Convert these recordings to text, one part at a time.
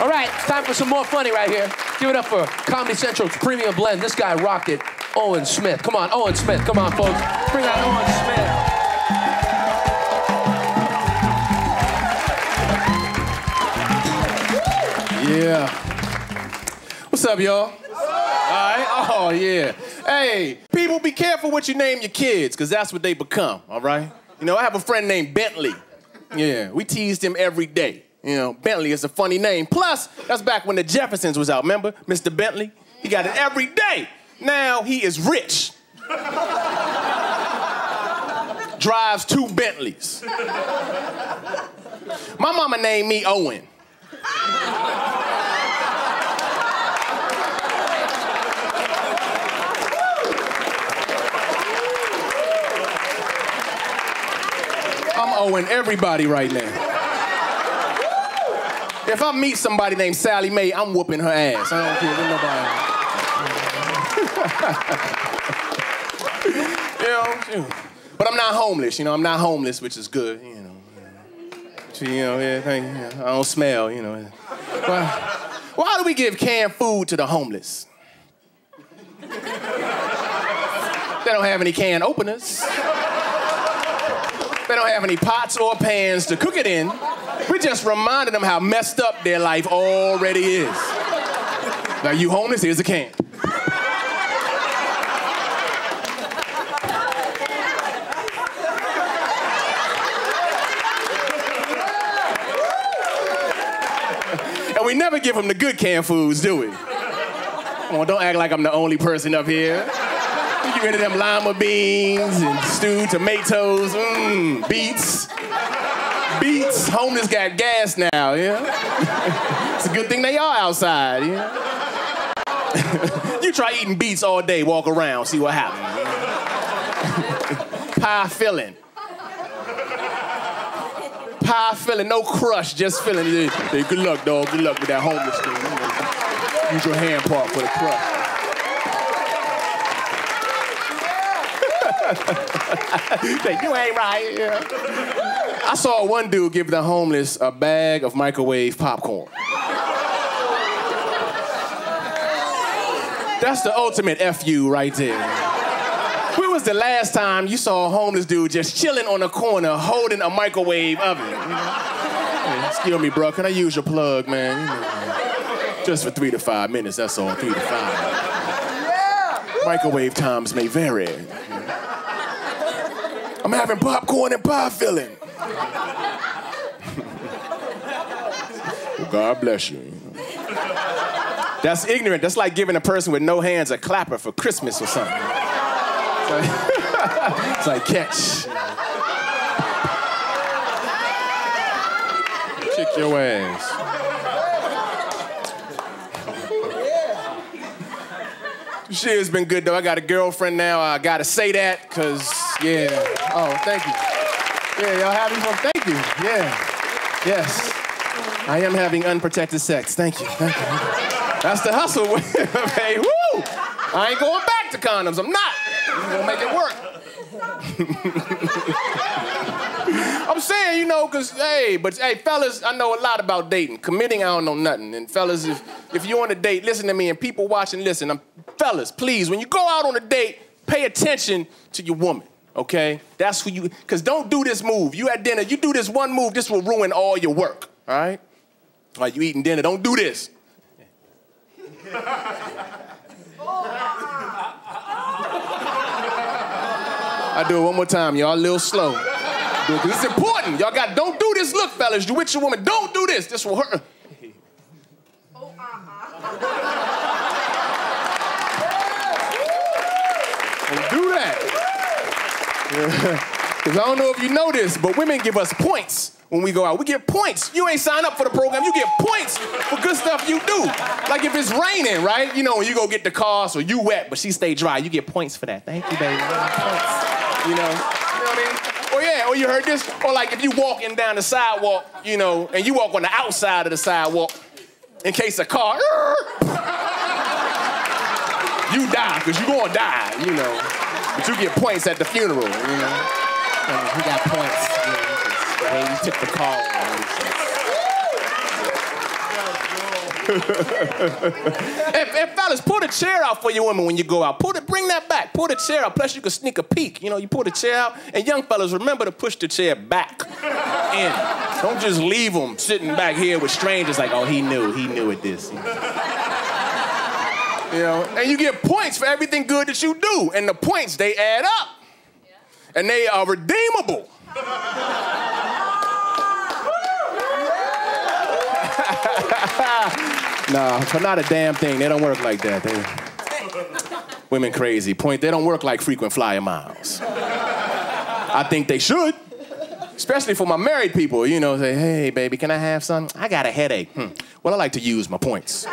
All right, it's time for some more funny right here. Give it up for Comedy Central's premium blend. This guy rocked it. Owen Smith. Come on, Owen Smith. Come on, folks. Bring out Owen Smith. Yeah. What's up, y'all? All right. Oh, yeah. Hey, people, be careful what you name your kids, because that's what they become, all right? You know, I have a friend named Bentley. Yeah, we teased him every day. You know, Bentley is a funny name. Plus, that's back when the Jeffersons was out, remember? Mr. Bentley? He got it every day. Now he is rich. Drives two Bentleys. My mama named me Owen. I'm owing everybody right now. If I meet somebody named Sallie Mae, I'm whooping her ass. I don't care nobody. you know, but I'm not homeless. You know, I'm not homeless, which is good. You know, you know, yeah, thank you. I don't smell. You know. Why, why do we give canned food to the homeless? They don't have any can openers. They don't have any pots or pans to cook it in. We just reminded them how messed up their life already is. Now, you homeless, here's a can. and we never give them the good canned foods, do we? Come on, don't act like I'm the only person up here. You get rid of them lima beans and stewed tomatoes, mmm, beets. Beets. Homeless got gas now, yeah? it's a good thing they are outside, yeah? you try eating beets all day, walk around, see what happens. Pie filling. Pie filling, no crush, just filling. Hey, good luck, dog. Good luck with that homeless thing. Use your hand part for the crush. you ain't right. Yeah. I saw one dude give the homeless a bag of microwave popcorn. That's the ultimate FU right there. When was the last time you saw a homeless dude just chilling on a corner holding a microwave oven? You know? Hey, excuse me, bro. Can I use your plug, man? You know, just for three to five minutes, that's all. Three to five. Yeah. Microwave times may vary. I'm having popcorn and pie filling. well, God bless you. That's ignorant. That's like giving a person with no hands a clapper for Christmas or something. It's like, it's like catch. Kick your ass. Shit has been good though. I got a girlfriend now. I gotta say that, cause yeah. Oh, thank you. Yeah, y'all having fun? Thank you. Yeah. Yes. I am having unprotected sex. Thank you. Thank you. That's the hustle. hey, woo! I ain't going back to condoms. I'm not. I'm gonna make it work. I'm saying, you know, cause hey, but hey, fellas, I know a lot about dating. Committing, I don't know nothing. And fellas, if if you on a date, listen to me, and people watching, listen. I'm, fellas, please, when you go out on a date, pay attention to your woman. Okay, that's who you. Cause don't do this move. You at dinner, you do this one move, this will ruin all your work. All right. Like you eating dinner, don't do this. I do it one more time, y'all. A little slow. It's important. Y'all got don't do this. Look, fellas, you with your woman. Don't do this. This will hurt. Don't do that. Because I don't know if you know this, but women give us points when we go out. We get points. You ain't signed up for the program. You get points for good stuff you do. Like if it's raining, right? You know, when you go get the car, so you wet, but she stay dry. You get points for that. Thank you, baby. Points. You know, you know what I mean? Or yeah, or you heard this. Or like if you walking down the sidewalk, you know, and you walk on the outside of the sidewalk, in case a car, you die, because you gonna die, you know. But you get points at the funeral, you know. And he got points. Yeah, he just- Hey, you took the call. and, if fellas, pull the chair out for your women when you go out. Pull it, bring that back. Pull the chair out. Plus, you can sneak a peek. You know, you pull the chair out. And young fellas, remember to push the chair back in. Don't just leave them sitting back here with strangers like, oh, he knew, he knew it this. You know, and you get points for everything good that you do. And the points, they add up. And they are redeemable. nah, for not a damn thing. They don't work like that. They, women crazy. Point, they don't work like frequent flyer miles. I think they should. Especially for my married people, you know, say, hey, baby, can I have some? I got a headache. Hmm. Well, I like to use my points.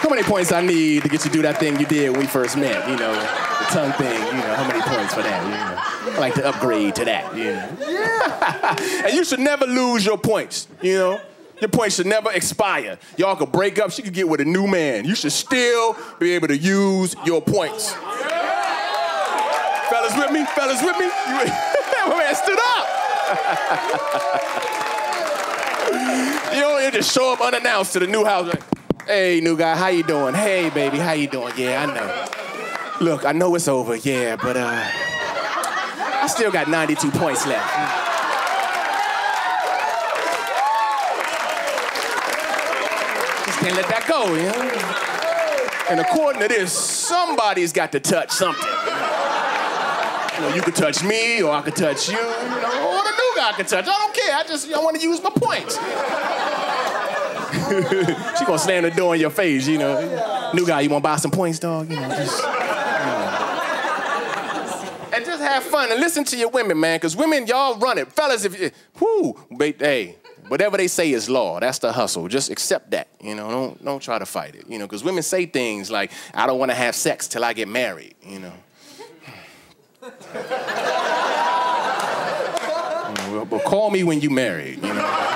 How many points I need to get you to do that thing you did when we first met? You know, the tongue thing. You know, how many points for that? You know, I like to upgrade to that. You know, yeah. and you should never lose your points. You know, your points should never expire. Y'all could break up. She could get with a new man. You should still be able to use your points. Yeah. Fellas with me? Fellas with me? You, my man stood up. you don't just show up unannounced to the new house. Like, Hey, new guy, how you doing? Hey, baby, how you doing? Yeah, I know. Look, I know it's over, yeah, but uh, I still got 92 points left. Just can't let that go, you know? And according to this, somebody's got to touch something. You know, you could touch me, or I could touch you, you know, or the new guy could touch. I don't care. I just I want to use my points. she gonna slam the door in your face, you know. New guy, you wanna buy some points, dog? You know, just. You know. And just have fun and listen to your women, man, because women, y'all run it. Fellas, if you, whoo, hey, whatever they say is law. That's the hustle. Just accept that, you know. Don't, don't try to fight it, you know, because women say things like, I don't wanna have sex till I get married, you know. well, but call me when you married, you know.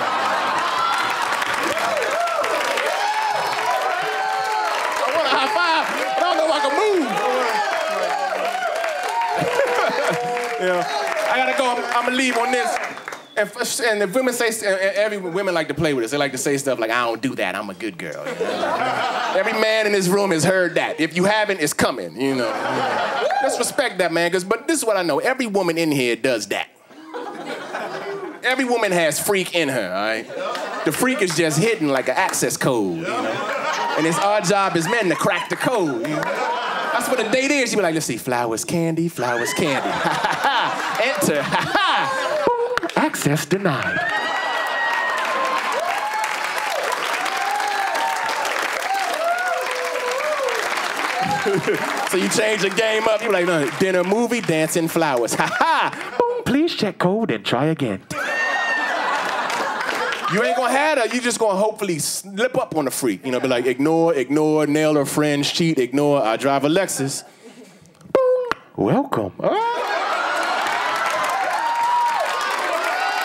Know, I gotta go. I'm, I'm gonna leave on this. And, and if women say, every women like to play with us. They like to say stuff like, "I don't do that. I'm a good girl." You know? every man in this room has heard that. If you haven't, it's coming. You know. Let's respect that, man. Cause, but this is what I know. Every woman in here does that. Every woman has freak in her. All right. The freak is just hidden like an access code. You know. And it's our job as men to crack the code. You know? That's what a date is. You be like, let's see, flowers, candy, flowers, candy. Enter. Access denied. so you change the game up. You're like, no, dinner, movie, dancing, flowers. Ha ha. Boom. Please check code and try again. You ain't gonna have that. You just gonna hopefully slip up on the freak. You know, be like, ignore, ignore, nail her friends, cheat, ignore, I drive a Lexus. Boom. Welcome. Ah.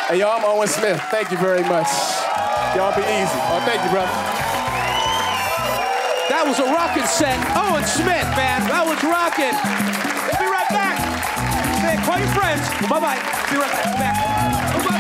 Hey, y'all, I'm Owen Smith. Thank you very much. Y'all be easy. Oh, thank you, brother. That was a rockin' set. Owen Smith, man. That was rockin'. We'll be right back. Call your friends. Bye-bye. Be right back. Bye-bye.